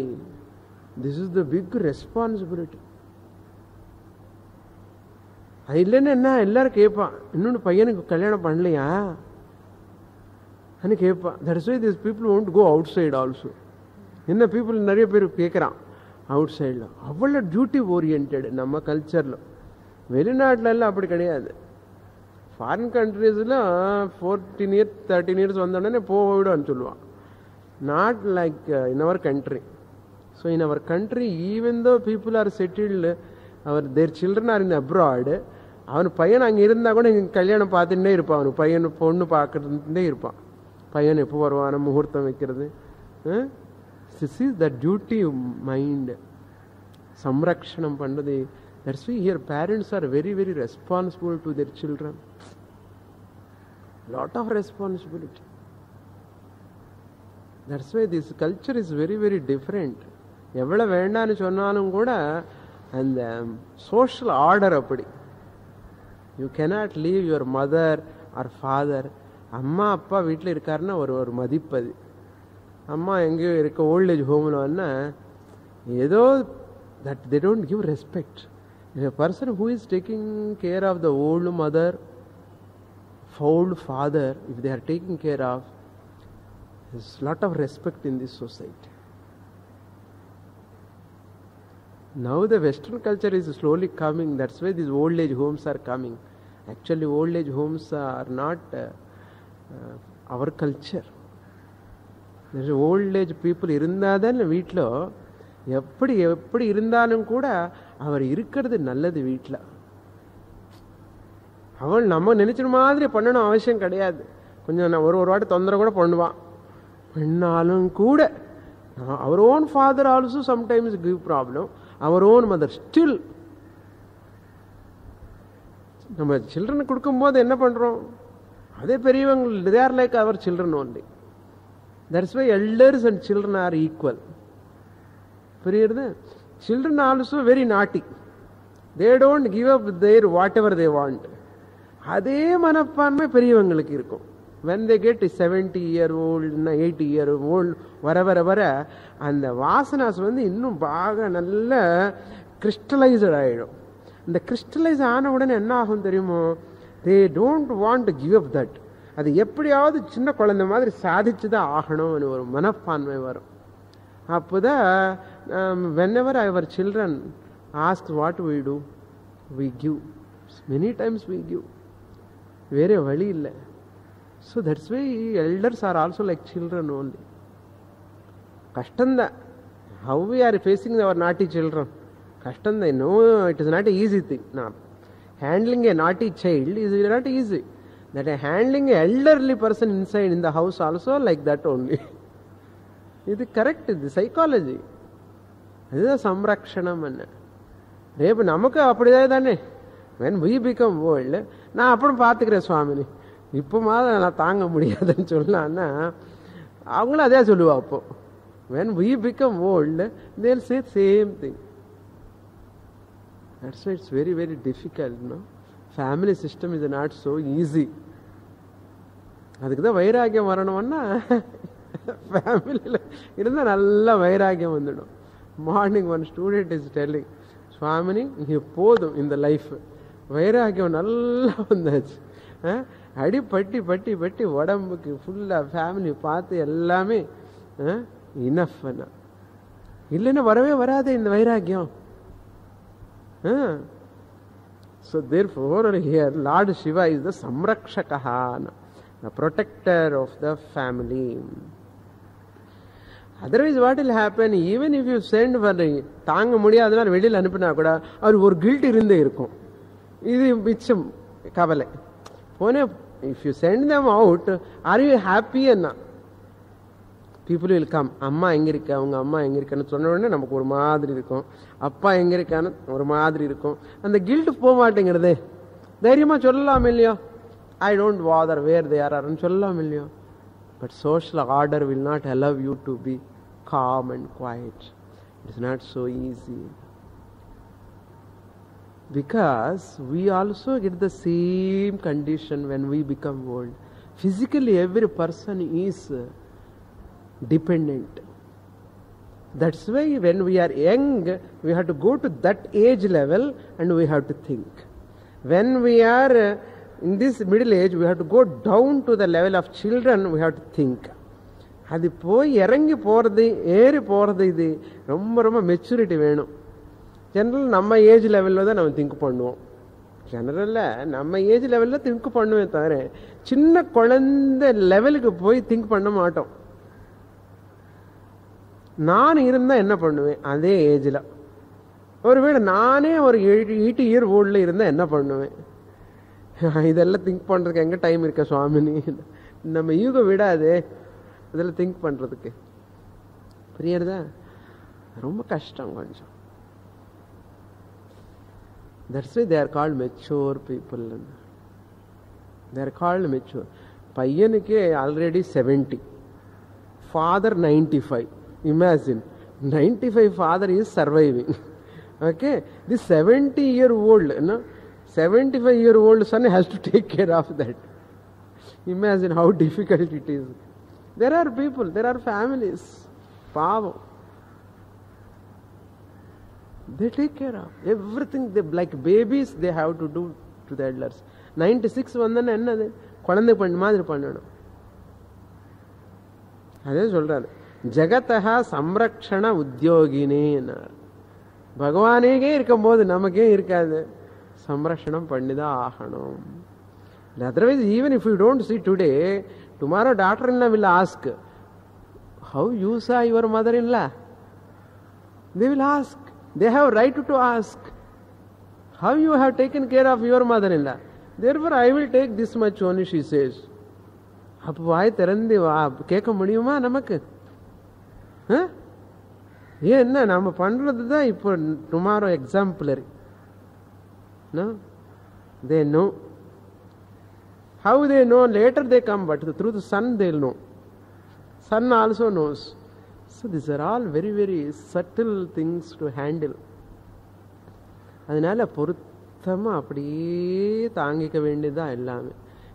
This is the big responsibility அது இல்லைன்னு என்ன எல்லாரும் கேட்பான் இன்னொன்று பையனுக்கு கல்யாணம் பண்ணலையா? అని கேட்பான் that's why this people won't go outside also என்ன பீப்புள் நிறைய பேர் கேட்குறான் அவுட் சைடில் அவ்வளோ டியூட்டி ஓரியன்ட் நம்ம கல்ச்சரில் வெளிநாட்டிலலாம் அப்படி கிடையாது. ஃபாரின் கண்ட்ரீஸ்லாம் ஃபோர்டீன் இயர்ஸ் தேர்ட்டின் இயர்ஸ் வந்தோடனே போவிடும்னு சொல்லுவான். Not like in our country so in our country even though people are settled our their children are in abroad அவன் பையன் அங்கே இருந்தால் கூட இங்கே கல்யாணம் பார்த்துட்டே இருப்பான். அவன் பையன் பொண்ணு பார்த்துட்டே இருப்பான். பையன் எப்போ வருவான்? முகூர்த்தம் வைக்கிறது. This is the duty mind சம்ரக்ஷணம் பண்ணுறது that's we here parents are very very responsible to their children lot of responsibility that's why this culture is very very different எவ்வளோ வேண்டான்னு சொன்னாலும் கூட அந்த சோஷியல் ஆர்டர் அப்படி you cannot leave your mother or father அம்மா அப்பா வீட்டில் இருக்காருன்னா ஒரு ஒரு மதிப்பு அது அம்மா எங்கேயோ இருக்க ஓல்டேஜ் ஹோமில் வந்தா ஏதோ that they don't give respect A person who is taking care of the old mother, old father, if they are taking care of, there's a lot of respect in this society. Now the Western culture is slowly coming. That's why these old age homes are coming. Actually, old age homes are not uh, uh, our culture. That's old age people ఇరుందాదని వీటిలో ఎప్పుడు ఎప్పుడు ఇరుందాను அவர் இருக்கிறது நல்லது வீட்டில் அவள் நம்ம நினைச்ச மாதிரி பண்ணணும் அவசியம் கிடையாது. கொஞ்சம் நான் ஒரு ஒரு வாட்டி தொந்தரவு கூட பண்ணுவான் பண்ணாலும் கூட our own father also sometimes give problem our own mother still நம்ம சில்ட்ரன் கொடுக்கும்போது என்ன பண்ணுறோம் அதே பெரியவங்க their like our children only that's why elders and children are equal புரியுறது? Children also very naughty they don't give up their whatever they want அதே மனப்பான்மை பெரியவங்களுக்கு இருக்கும். When they get seventy year old eighty year old வர வர வர அந்த வாசனாஸ் வந்து இன்னும் பாக நல்ல கிறிஸ்டலைஸ்ட் ஆகிடும் இந்த கிறிஸ்டலைஸ் ஆன உடனே என்ன ஆகும் தெரியுமோ? They don't want to give up that அது எப்படியாவது சின்ன குழந்தை மாதிரி சாதிச்சு தான் ஆகணும்னு ஒரு மனப்பான்மை வரும். um, whenever our children ask what we do, we give. Many times we give. Very vali illa. So that's why elders are also like children only. Kashtanda. How we are facing our naughty children. Kashtanda. No, it is not an easy thing. No. Handling a naughty child is not easy. That handling an elderly person inside in the house also like that only. ಇದು correct? The psychology. அதுதான் சம்ரக்ஷணம் என்ன. రేపు நமக்கு அப்படிதான் தானே. When we become old நான் அப்புறம் பார்த்துக்கிறேன் சுவாமினி. இப்போ மாதிரி நான் தாங்க முடியாதுன்னு சொல்லலான்னா அவங்களும் அதே சொல்லுவா அப்போ. When we become old they'll say same thing that's it's very very difficult no family system இது நாட் ஸோ ஈஸி அதுக்கு தான் வைராக்கியம் வரணும்னா ஃபேமிலியில் இருந்தால் நல்லா வைராக்கியம் வந்துடும். Morning one student is telling Swamini இங்கே போதும் இந்த லைஃப் வைராக்கியம் நல்லா வந்தாச்சு. அடி பட்டி பட்டி பட்டி உடம்புக்கு ஃபுல்லாக ஃபேமிலி பார்த்து எல்லாமே இனஃப் இல்லைன்னா வரவே வராது இந்த வைராக்கியம். So therefore here lord Shiva is the Samrakshakaha, the protector of the family otherwise what will happen even if you send பண்ணுறீங்க தாங்க முடியாதனால வெளியில் அனுப்பினா கூட அவர் ஒரு கில்ட் இருந்தே இருக்கும். இது மிச்சம் கவலை. போனே if you send them out are you happy என்ன பீப்புள் வில் கம் அம்மா எங்கே இருக்க? அவங்க அம்மா எங்கே இருக்கான்னு சொன்ன உடனே நமக்கு ஒரு மாதிரி இருக்கும். அப்பா எங்கே இருக்கான்னு ஒரு மாதிரி இருக்கும். அந்த கில்ட் போக மாட்டேங்கிறது. தைரியமாக சொல்லலாம் இல்லையோ? I don't bother where they are சொல்லலாம் இல்லையோ? But social order will not allow you to calm and quiet. It is not so easy. Because we also get the same condition when we become old. Physically, every person is dependent. That's why when we are young, we have to go to that age level and we have to think. When we are in this middle age, we have to go down to the level of children, we have to think. அது போய் இறங்கி போகிறது ஏறி போகிறது இது ரொம்ப ரொம்ப maturity வேணும். ஜென்ரல் நம்ம ஏஜ் லெவலில் தான் நம்ம திங்க் பண்ணுவோம். ஜெனரலாக நம்ம ஏஜ் லெவலில் திங்க் பண்ணுவேன் தவிர சின்ன குழந்த லெவலுக்கு போய் திங்க் பண்ண மாட்டோம். நான் இருந்தால் என்ன பண்ணுவேன்? அதே ஏஜில் ஒருவேளை நானே ஒரு எயிட்டி இயர் ஓல்டில் இருந்தால் என்ன பண்ணுவேன்? இதெல்லாம் திங்க் பண்ணுறதுக்கு எங்கே டைம் இருக்க சுவாமினி? நம்ம யூகம் விடாதே. இதெல்லாம் திங்க் பண்ணுறதுக்கு புரியுறதா ரொம்ப கஷ்டம் கொஞ்சம் that's why they are called mature people they are called mature பையனுக்கே already seventy father ninety five imagine ninety five father is surviving okay the seventy year old என்ன seventy five year old son has to take care of that imagine how difficult it is there are people there are families பாவம். They take care of everything they like babies they have to do to the elders. 96 six வந்தோன்னா என்னது? குழந்தை பண்ண மாதிரி பண்ணணும். அதே சொல்றாரு. ஜெகத்தா சம்ரக்ஷண உத்தியோகினேன்னார் பகவானேகே இருக்கும்போது நமக்கே இருக்காது. சம்ரக்ஷணம் பண்ணி தான் ஆகணும். Otherwise even if you don't see today tomorrow doctor in will ask how you சா your mother in law they will ask they have right to ask how you have taken care of your mother-in-law therefore i will take this much only she says அப்போ வாய் திறந்து வா கேட்க முடியுமா நமக்கு ஆ? ஏன் என்ன நம்ம பண்றது தான் இப்போ tomorrow exemplary they know How they know? Later they come, but through the sun they'll know. Sun also knows. So these are all very very subtle things to handle அதனால் பொருத்தமாக அப்படியே தாங்கிக்க வேண்டியதுதான் எல்லாமே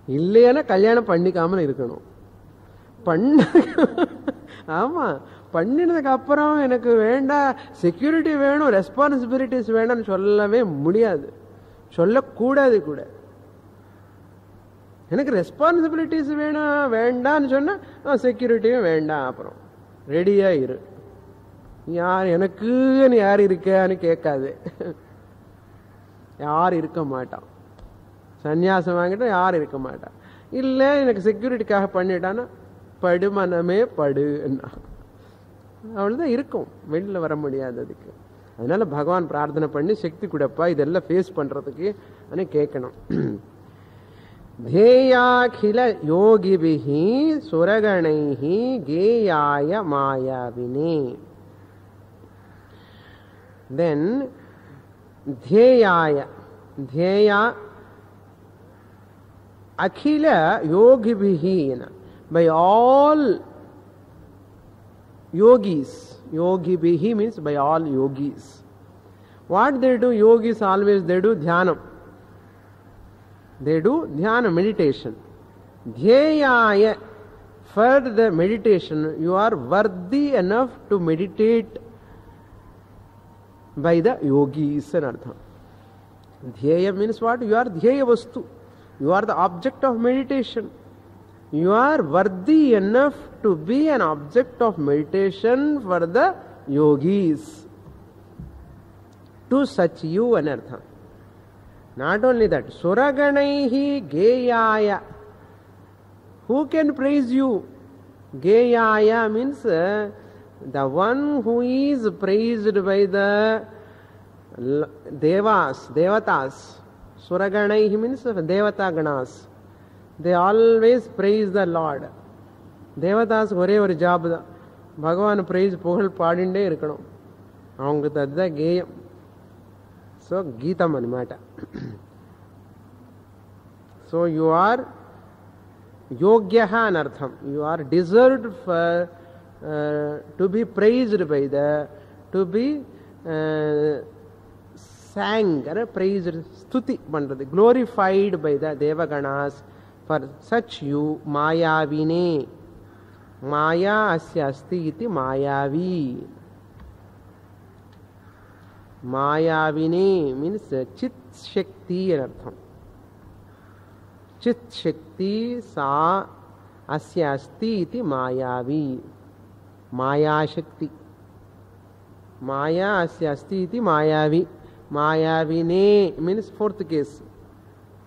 இல்லையானா கல்யாணம் பண்ணிக்காமல் இருக்கணும் பண்ண ஆமாம் பண்ணினதுக்கு அப்புறம் எனக்கு வேண்டாம் செக்யூரிட்டி வேணும் ரெஸ்பான்சிபிலிட்டிஸ் வேணும்னு சொல்லவே முடியாது சொல்லக்கூடாது கூட எனக்கு ரெஸ்பான்சிபிலிட்டிஸ் வேணாம் வேண்டான்னு சொன்னால் செக்யூரிட்டியும் வேண்டாம் அப்புறம். ரெடியாக இரு. யார் எனக்குன்னு யார் இருக்கான்னு கேட்காது. யார் இருக்க மாட்டான் சந்நியாசம் வாங்கிட்டா யார் இருக்க மாட்டான் இல்லை எனக்கு செக்யூரிட்டிக்காக பண்ணிட்டான்னா படு மனமே அவ்வளோதான் இருக்கும். வெளியில் வர முடியாது அதுக்கு. அதனால் பகவான் பிரார்த்தனை பண்ணி சக்தி கொடுப்பா இதெல்லாம் ஃபேஸ் பண்ணுறதுக்கு అని கேட்கணும். ध्येयाखिल योगिभि सुरगण गेयाय मायाविनी। देन ध्येयाय, ध्येय, अखिल योगिभि by all yogis योगिभि means by all yogis what they do yogis always they do ध्यानम they do dhyana meditation. Dhyayaya for the meditation you are worthy enough to meditate by the yogis and artham dhyaya means what? You are dhyaya vastu. You are the object of meditation. You are worthy enough to be an object of meditation for the yogis. To such you anartham not only that suraganaihi geyaya who can praise you geyaya means uh, the one who is praised by the l- devas devatas suraganaihi means devata ganas they always praise the lord தேவதாஸ் ஒரே ஒரு job தான் பகவான் price புகழ் பாடிண்டே இருக்கணும் அவங்களுக்கு அதுதான் கேயம் so గీతం అనమాట సో యు ఆర్ యోగ్య అనర్థం you are deserved for to be praised by the to be sang or praised stuti pandrathu glorified by the devaganas for such you mayavine maya asya asti iti mayavi Mayavini means chit shakti in artham. Chit shakti sa asya asti iti mayavi. Maya shakti. Maya asya asti iti mayavi. Mayavini means fourth case.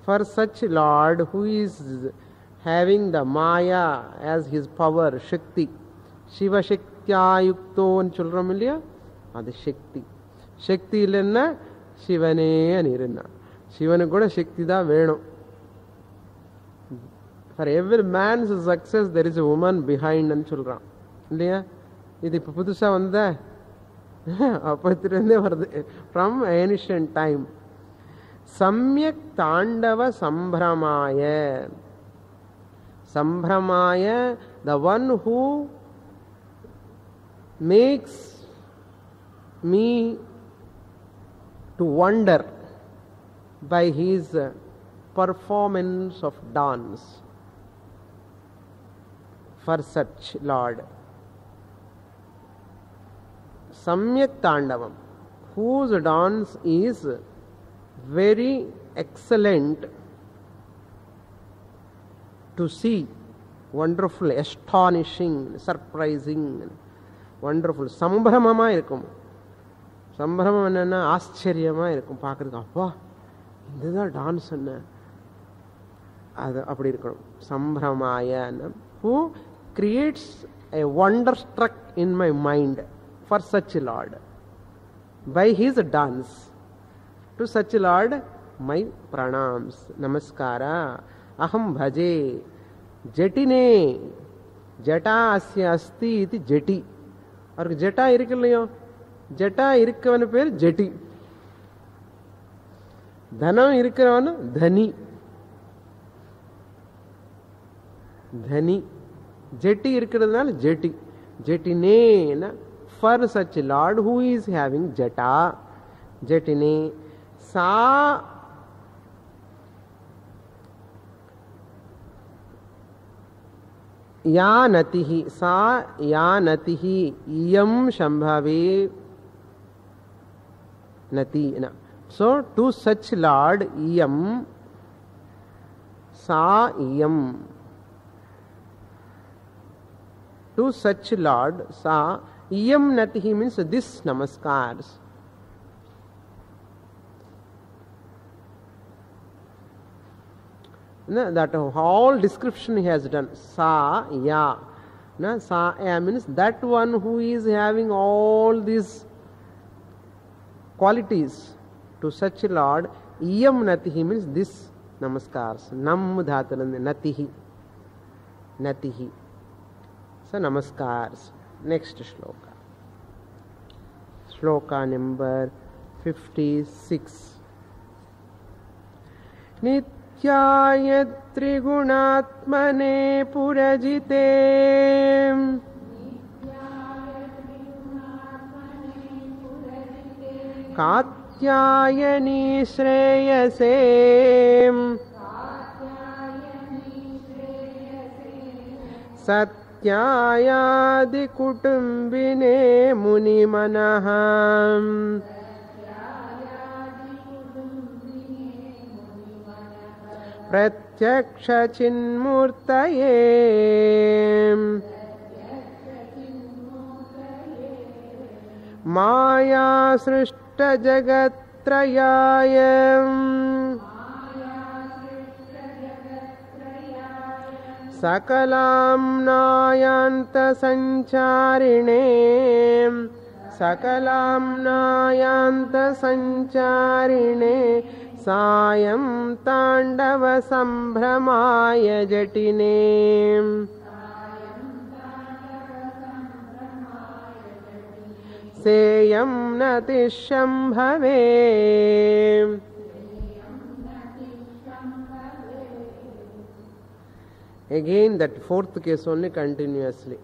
For such Lord who is having the Maya as his power, Shakti. Shiva Shaktya Yukto and Chulram Ilya are the Shakti. சக்தி இல்லைன்னா சிவனே அனிருந்தான் சிவனுக்கு கூட சக்தி தான் வேணும் for every man's success there is woman பிஹைண்ட்னு சொல்கிறான் இல்லையா? இது இப்போ புதுசாக வந்த அப்பத்திலிருந்தே வருது. ஃப்ரம் ஏனிஷியன் டைம் சமயக் தாண்டவ சம்பிரமாய. சம்பிரமாய the one who makes me to wonder by his uh, performance of dance for such Lord. Samyak Tandavam, whose dance is very excellent to see, wonderful, astonishing, surprising, wonderful. சம்பிரமமாக இருக்கும் சம்பிரமம் என்னென்னா ஆச்சரியமாக இருக்கும் பார்க்குறதுக்கு. அப்பா இதுதான் டான்ஸ் என்ன? அது அப்படி இருக்கணும். சம்பிரமாயனம் who creates I wonderstruck in my mind for such lord by his dance to such lord my pranams நமஸ்காரா அகம் பஜே ஜெட்டினே ஜட்டா அஸ்ய அஸ்தி இது ஜட்டி அவருக்கு ஜட்டா இருக்கு இல்லையோ? ஜட்டா இருக்கவனு பேர் ஜெட்டி தனம் இருக்கிறவனு தனி தனி ஜெட்டி இருக்கிறதுனால ஜெட்டி ஜெட்டினேனா for such Lord who is having ஜட்டா ஜெட்டினே சா या नतिः सा या नतिः इयं Natina. So to such Lord Iyam Sa Iyam. To such Lord Sa Iyam Natihi means this namaskars. That whole description he has done. Sa, ya. na sa, ya means that one who is having all these qualities to such a Lord. Iyam natihi means this namaskars. Nam dhatanand natihi. Natihi. So namaskars. Next shloka. Shloka number 56. नित्याय त्रिगुणात्मने पुरजिते कात्यायनी श्रेयसे। सत्यायादिकुटुम्बिने मुनिमनः। प्रत्यक्षचिन्मूर्तये। माया सृष्टजगत्त्रयाय सकलाम्नायान्तसञ्चारिणे सकलाम्नायान्तसञ्चारिणे सायं ताण्डवसम्भ्रमाय जटिने सेयं नतिशम्भवे Again, that fourth case only continuously.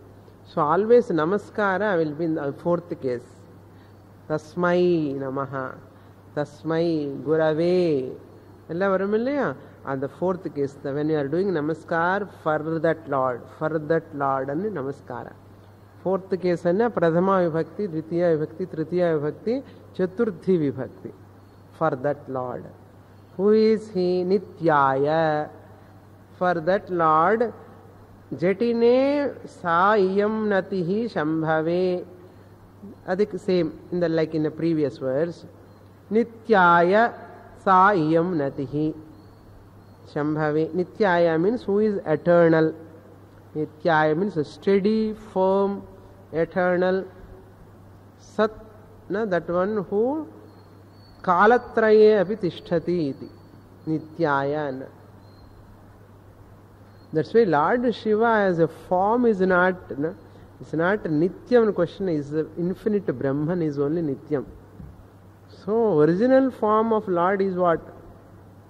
So, always namaskara will be in the fourth case. Tasmai namaha, Tasmai gurave. எல்லாம் வரும் இல்லையா அந்த fourth case தான் when you are doing namaskar for that Lord for that லார்ட்னு fourth case है ना, प्रथमा विभक्ति, द्वितीय विभक्ति, तृतीय विभक्ति, चतुर्थी विभक्ति. For that lord who is he नित्याय. फॉर दैट लॉर्ड जटिने सा नति ही संभवे अधिक same in the like in the previous words नित्याय सा नति ही संभवे नित्याय मीन्स हु इज़ एटर्नल नित्याय means steady firm eternal. Sat, na, that one who kalatraye api tishtati iti. Na. That's why Lord Shiva as a form is not, no, it's not Nityam question, is the infinite Brahman is only Nityam. So original form of Lord is what?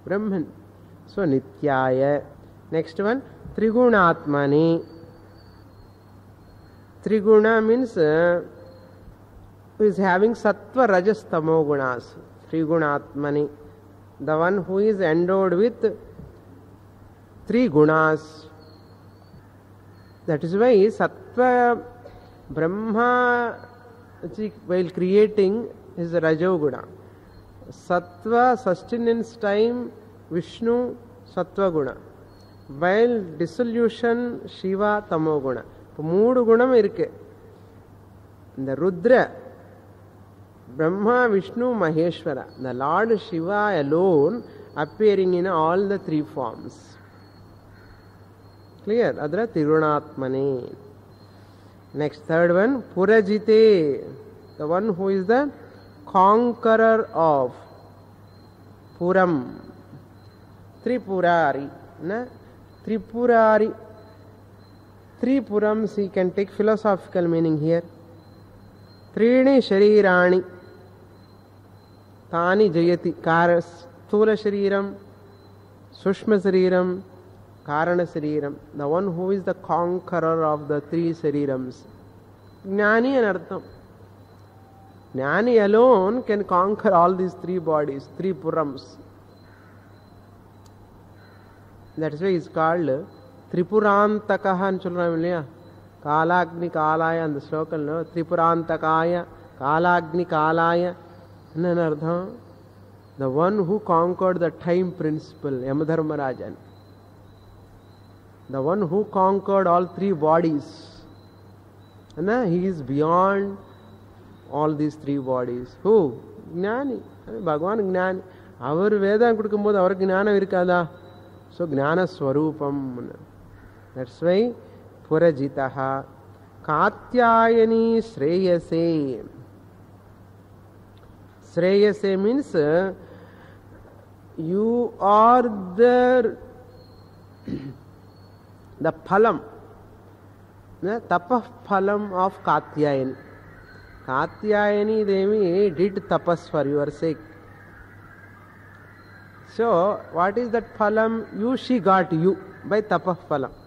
Brahman. So Nityaya. Next one, Trigunatmani. Triguna means uh, who is having Sattva Rajas Tamo Gunas. Trigunatmani. The one who is endowed with three gunas. That is why Sattva Brahma while creating is Rajoguna. Sattva sustenance time Vishnu Sattva Guna. While dissolution Shiva Tamo Guna. மூணு குணம் இருக்கு இந்த ருத்ர பிரம்மா விஷ்ணு மகேஸ்வரா இந்த lord Shiva alone appearing in all the three forms. Clear? Adra Tirunatmane. Next, third one, Purajite, the one who is the conqueror of Puram. Tripurari. Na? Tripurari three purams he can take philosophical meaning here. Trini sharirani. Tani jayati karas stula shariram sushma shariram karana shariram. The one who is the conqueror of the three sharirams. Nāni an Nāni alone can conquer all these three bodies three purams. That is why he is called called திரிபுராந்தக అని சொல்றோம் இல்லையா காலாக்னி காலாய அந்த ஸ்லோகம்ல திரிபுராந்தகாய காலாக்னி காலாய என்னன்னு அர்த்தம் the one who conquered the time principle Yamadharmarajan the one who conquered all three bodies and he is beyond all these three bodies who ஞானி பகவான் ஞானி அவர் வேதம் கொடுக்கும்போது அவருக்கு ஞானம் இருக்காதா ஸோ ஞானஸ்வரூபம் that's why purajitaha katyayani shreyase shreyase means uh, you are the the phalam the tapah phalam of katyayani katyayani devi did tapas for your sake so what is that phalam you she got you by tapah phalam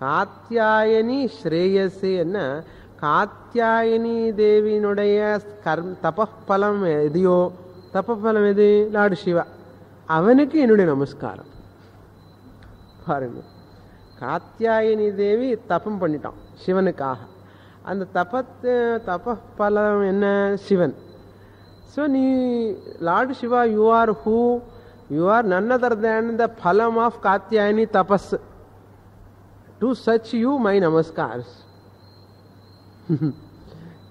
Katyayani ஸ்ரேயசே என்ன? காத்தியாயனி தேவியினுடைய கர்ம் தபஃபலம் எதையோ தபஃபலம் எது? Lord Shiva. அவனுக்கு என்னுடைய நமஸ்காரம். பாருங்க. காத்தியாயனி தேவி தபம் பண்ணிட்டான் சிவனுக்காக. அந்த தபத்து தபலம் என்ன? சிவன். ஸோ நீ lord Shiva you are who you are none other than the பலம் ஆஃப் காத்தியாயனி தபஸ். To such you my namaskars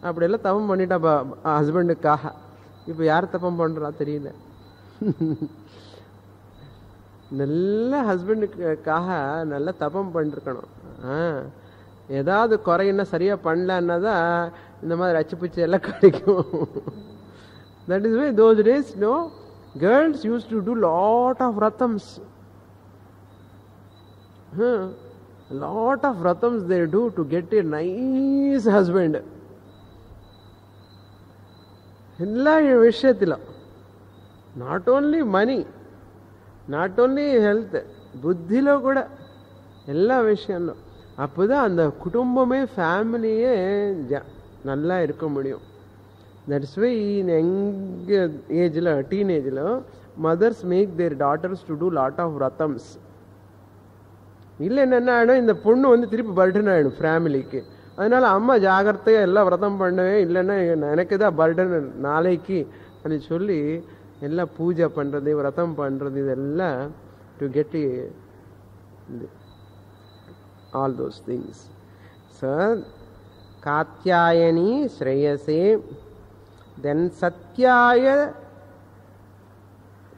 அப்படியெல்லாம் தபம் பண்ணிட்டா ஹஸ்பண்டுக்காக இப்போ யார் தப்பம் பண்ணுறா தெரியல. நல்ல ஹஸ்பண்டுக்காக நல்ல தபம் பண்ணிருக்கணும். ஏதாவது குறையினா சரியாக பண்ணலன்னா தான் இந்த மாதிரி அச்சு பிச்சு எல்லாம் கிடைக்கும். That is why those days no girls used to do lot of ரத்தம்ஸ் lot of ratams they do to get a nice husband. Not only money, not only health, buddhi lo kuda. Ella vishyanlo. Appuda and the kutumbame family e nalla irukkumudiyum. That's why in young age la, teenage la, mothers make their daughters to do lot of ratams. இல்லை என்ன ஆகிடும் இந்த பொண்ணு வந்து திருப்பி Burton ஆகிடும் ஃபேமிலிக்கு அதனால அம்மா ஜாகிரதையாக எல்லாம் விரதம் பண்ணவே இல்லைன்னா எனக்கு தான் பர்டன் நாளைக்கு அப்படின்னு சொல்லி எல்லாம் பூஜை பண்ணுறது விரதம் பண்ணுறது இதெல்லாம் to get all those things so Katyayani ஸ்ரேயசே then சத்யாய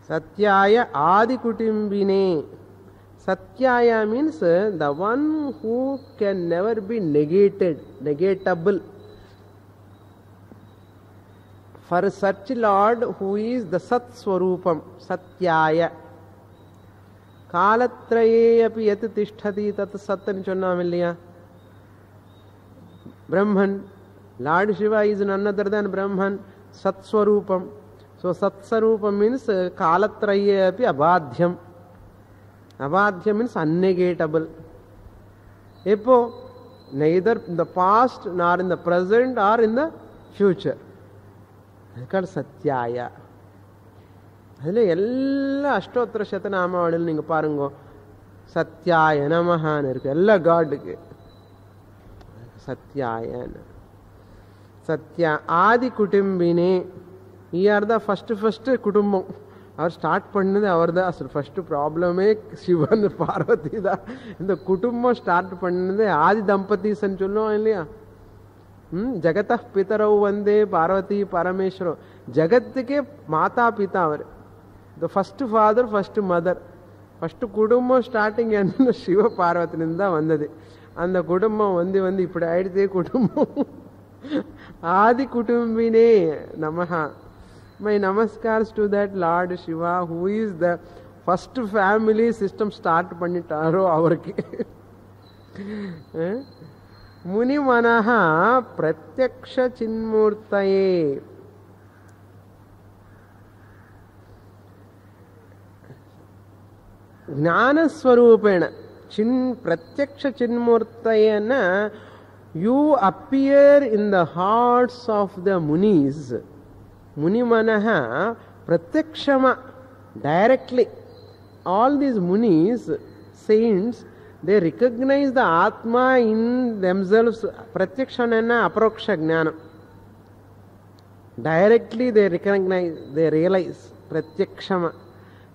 சத்யாய ஆதி குட்டிம்பினே சத்யாய means the one who can never be negated negatable for such Lord who is the Sat Swarupam, Satyaya. காலத்ரயே அப்படி எத்து திஷ்டதி தத் சத்துன்னு சொன்னாம் இல்லையா Brahman Lord Shiva is none other than Brahman சத்ஸ்வரூபம் so சத்ஸ்வரூபம் means காலத்ரயே அப்படி அபாத்தியம் அபாத்தியம் மீன்ஸ் அன்னெகேட்டபிள் எப்போ neither in the past nor in the present or in the future அதுக்கான சத்யாய அதில் எல்லா அஷ்டோத்திர சதநாமாவளியில் நீங்கள் பாருங்க சத்யாய நமஹான்னு இருக்கு எல்லா காட்டுக்கு சத்யாயன்னு சத்யா ஆதி குடும்பினே ಈ ಆರ್ ದ ಫಸ್ಟ್ ಫಸ್ಟ್ குடும்பம் அவர் ஸ்டார்ட் பண்ணது அவர் தான் அசல் ஃபர்ஸ்ட் ப்ராப்ளமே சிவன் பார்வதி தான் இந்த குடும்பம் ஸ்டார்ட் பண்ணது ஆதி தம்பதிஸ்ன்னு சொல்லுவோம் இல்லையா ம் ஜெகத பிதரவு வந்தே பார்வதி பரமேஸ்வரம் ஜகத்துக்கே மாதா பிதா அவர் the first father first mother first குடும்பம் ஸ்டார்டிங் என்ன சிவ பார்வத்திலிருந்து தான் வந்தது அந்த குடும்பம் வந்து வந்து இப்படி ஆயிடுச்சே குடும்பம் ஆதி குடும்பினே நமஹா my namaskars to that Lord Shiva who is the first family system start பண்ணிட்டாரோ அவருக்கு ಮುನಿ ಮನಃ ಪ್ರತ್ಯಕ್ಷ ಚಿನ್ಮೂರ್ತಯೇ ಜ್ಞಾನಸ್ವರೂಪೇಣ ಚಿನ್ ಪ್ರತ್ಯಕ್ಷ ಚಿನ್ಮೂರ್ತಯೇನ you appear in the hearts of the ಮುನೀಸ್ ముని మనహ ప్రత్యక్షమ directly all these munis saints they recognise the atma in themselves ప్రత్యక్షనైన అపరోక్ష జ్ఞానం directly they recognise they realise பிரத்யக்ஷமாக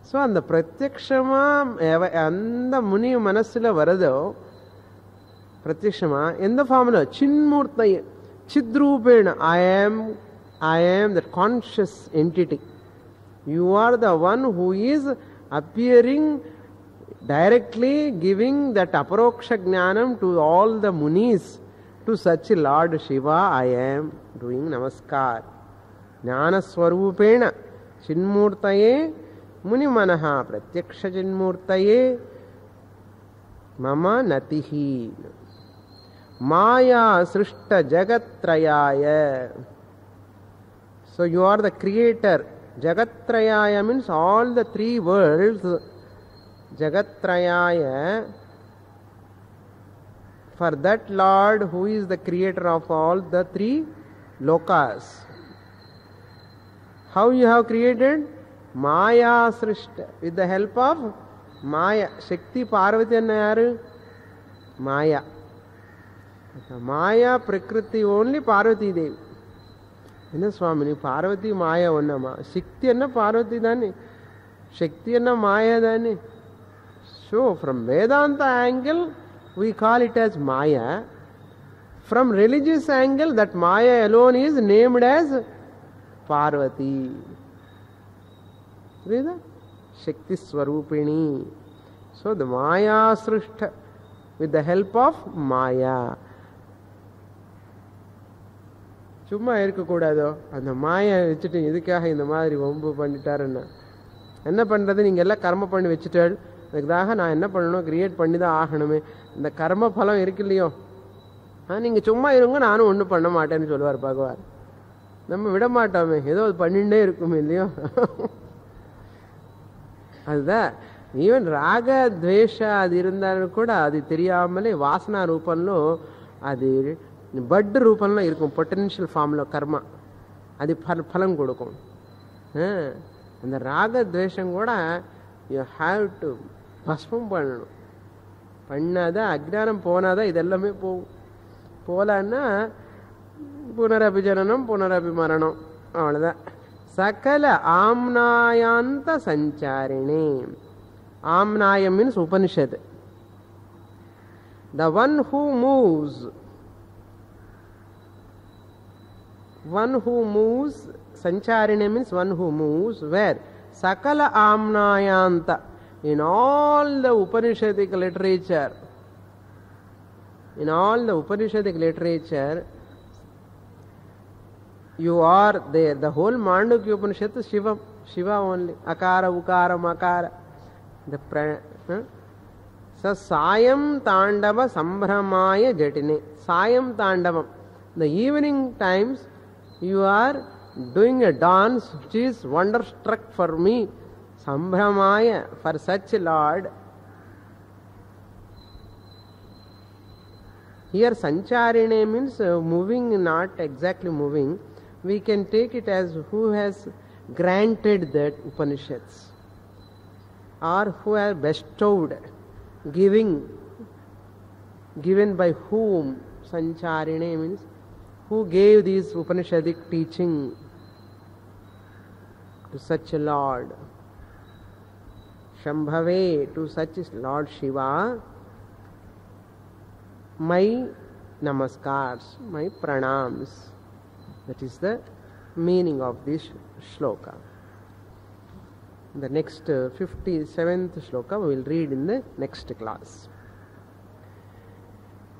so அந்த பிரத்யக்ஷமாக அந்த முனி மனசில் வரதோ பிரத்யக்ஷமாக எந்த ஃபார்மில் சின்மூர்த்தைய சித்ரூபேண ஐ ஆம் I am the conscious entity. You are the one who is appearing directly, giving that aparoksha jnanam to all the munis, to such a Lord Shiva. I am doing namaskar. Jnana swarupena chinmurtaye ज्ञानस्वरूपेण pratyaksha chinmurtaye mama natihi. Maya srishta jagatrayaya. So you are the creator. Jagatrayaya means all the three worlds. Jagatrayaya. For that Lord who is the creator of all the three lokas. How you have created? Maya Srishta. With the help of Maya. Shakti Parvati and? Maya. Maya Prakriti only Parvati Devi. என்ன சுவாமி நீ பார்வதி மாயா ஒன்னம்மா சக்தி என்ன பார்வதி தானே சக்தி என்ன மாயா தானே so from Vedanta angle we call it as maya from religious angle that maya alone is named as parvati புரியுதா சக்தி ஸ்வரூபிணி so the Maya சிருஷ்ட with the help of maya சும்மா இருக்கக்கூடாதோ அந்த மாயை வச்சுட்டு எதுக்காக இந்த மாதிரி வம்பு பண்ணிட்டாருன்னு என்ன பண்ணுறது நீங்கள் எல்லாம் கர்ம பண்ணி வச்சுட்டாள் அதுக்காக நான் என்ன பண்ணணும் கிரியேட் பண்ணி தான் ஆகணுமே இந்த கர்ம பலம் இருக்கு இல்லையோ ஆ நீங்கள் சும்மா இருங்க நானும் ஒன்றும் பண்ண மாட்டேன்னு சொல்லுவார் பகவான் நம்ம விட மாட்டோமே ஏதோ அது பண்ணிட்டே இருக்குமே இல்லையோ அதுதான் ஈவன் ராக ద్వేష అది இருந்தாலும் கூட அது தெரியாமலே వాసన రూపంలో అది பட்டு ரூபம்ல இருக்கும். பொட்டென்ஷியல் ஃபார்மில் கர்மா. அது பல பலம் கொடுக்கும். அந்த ராக துவேஷம் கூட யூ ஹாவ் டு பஸ்மம் பண்ணணும். பண்ணாதான் அக்ஞானம் போனாதான் இதெல்லாமே போகும். போகலான்னா புனரபிஜனனம் புனரபிமரணம். அவ்வளோதான் சகல ஆம்னாயாந்த சஞ்சாரிணி. ஆம்னாயம் means Upanishad the one who moves one who moves, sancharine means one who moves, where? Sakala amnayanta. In all the Upanishadic literature, in all the Upanishadic literature, you are there. The whole Mandukya Upanishad is Shiva, Shiva only. Akara, Ukara, Makara. The pra, huh? So, Sayam Tandava Sambhramaaya Jatine. Sayam Tandavam. The evening times, you are doing a dance which is wonderstruck for me. Sambhramaya for such a lord. Here sancharine means uh, moving not exactly moving. We can take it as who has granted that upanishads or who have bestowed giving given by whom? Sancharine means who gave these upanishadic teaching to such a Lord. Shambhave to such Lord Shiva, my namaskars, my pranams. That is the meaning of this shloka. The next uh, 57th shloka we will read in the next class.